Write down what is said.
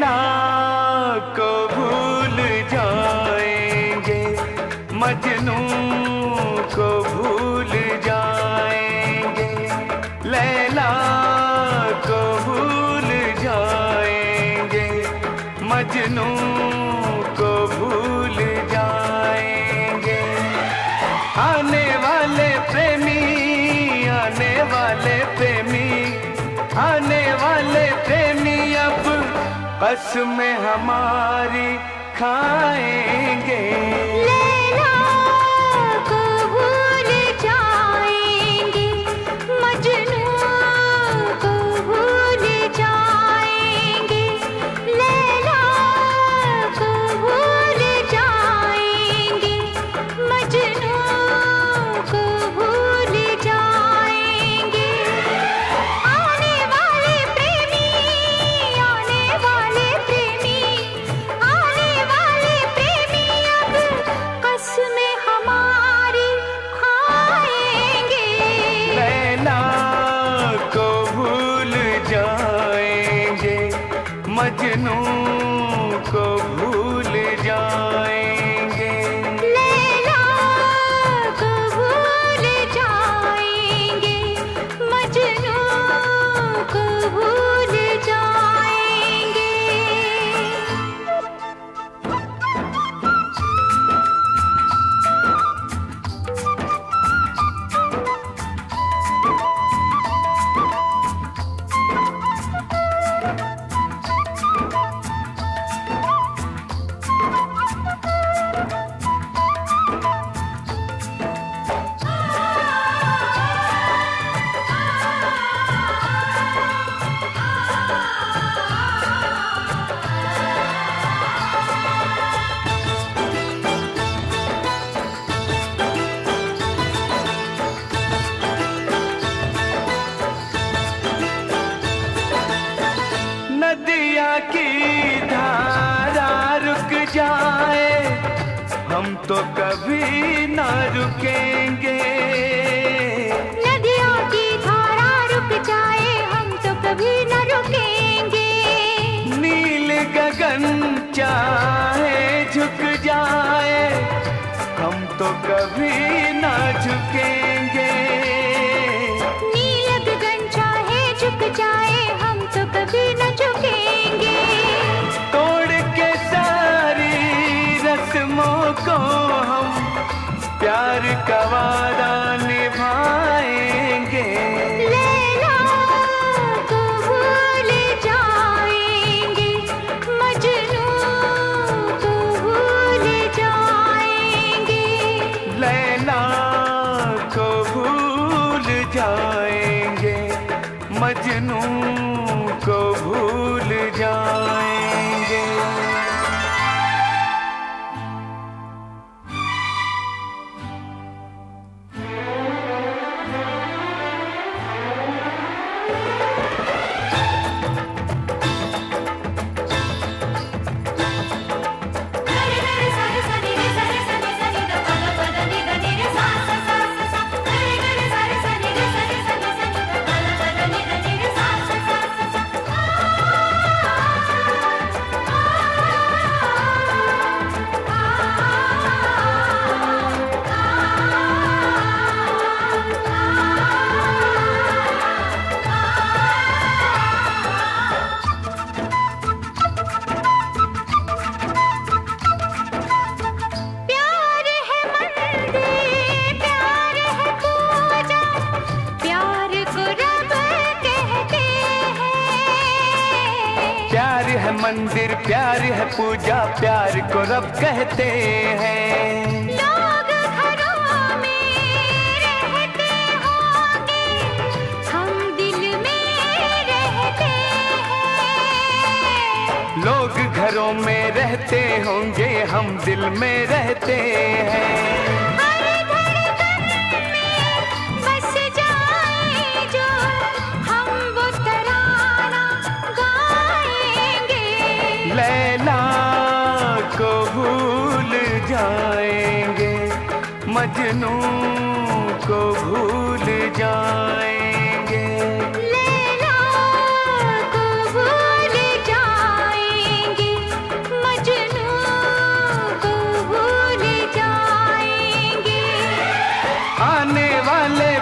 अल्लाह को भूल जाएँगे मजनू बस में हमारी खाएँगे। मजनू को भूल जाए हम तो कभी ना रुकेंगे। नदियों की धारा रुक जाए हम तो कभी न रुकेंगे। नील गगन चाहे झुक जाए हम तो कभी ना झुकेंगे प्यार का वादा निभाएँगे। लैला को भूल जाएँगे। मजनू को भूल जाएँगे। लैला को भूल जाएँगे। मजनू को भूल जाएँगे। मंदिर प्यार है पूजा प्यार को रब कहते हैं। लोग घरों में रहते होंगे हम दिल में रहते हैं। लैला को भूल जाएँगे मजनू को भूल जाएँगे। को भूल जाएँगे मजनू को भूल जाएँगे। आने वाले